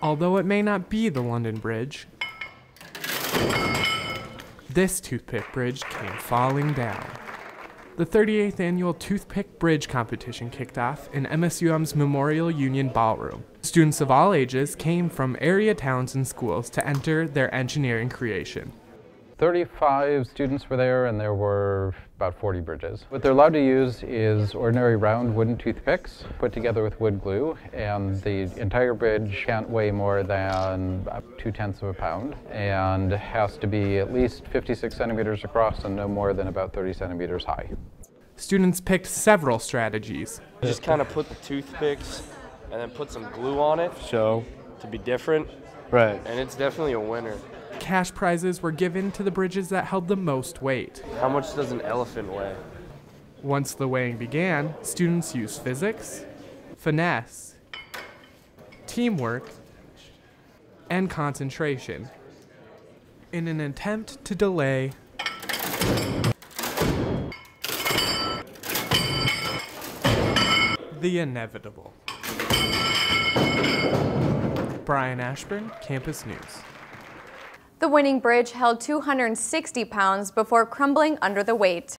Although it may not be the London Bridge, this toothpick bridge came falling down. The 38th annual Toothpick Bridge competition kicked off in MSUM's Memorial Union Ballroom. Students of all ages came from area towns and schools to enter their engineering creation. 35 students were there and there were about 40 bridges. What they're allowed to use is ordinary round wooden toothpicks put together with wood glue and the entire bridge can't weigh more than two tenths of a pound and has to be at least 56 centimeters across and no more than about 30 centimeters high. Students picked several strategies. Just kind of put the toothpicks and then put some glue on it So, to be different right. and it's definitely a winner. Cash prizes were given to the bridges that held the most weight. How much does an elephant weigh? Once the weighing began, students used physics, finesse, teamwork, and concentration in an attempt to delay the inevitable. Brian Ashburn, Campus News. The winning bridge held 260 pounds before crumbling under the weight.